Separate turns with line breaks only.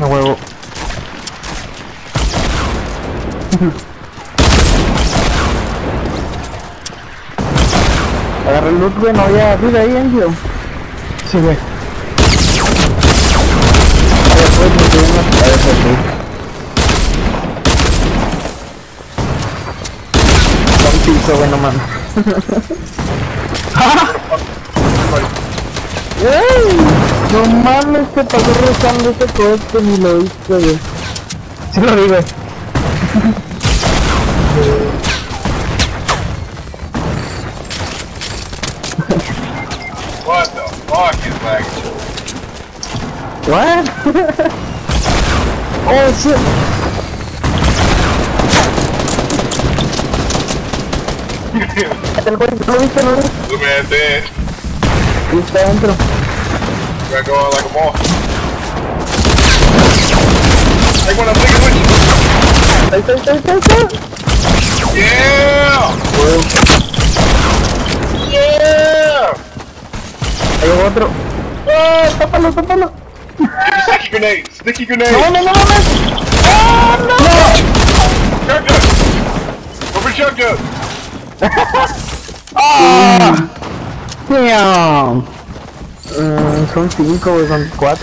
A huevo. Agarré el loot, güey, no había vida ahí, Angel. Sí, güey. Después me quedé en la cabeza, sí. Un piso, güey, no mames. ¡Ey! No mames, te pasó rozando ese cohete ni lo viste, güey. Sí lo vi, güey.
What the fuck is lagging?
What? oh shit. El güey, ¿no lo viste, no. Y está adentro.
Gotta go on like a boss. Take one, I'm taking with you.
Take, take, take, take, take.
Yeah! Well.
Yeah! Hay otro. ¡Oh! ¡Tápalo, tápalo!
Sticky grenade! Sticky grenade!
No, no, no, no! ¡Oh, no!
no. Shotgun!
Over shotgun! Front Lincoln levando 4.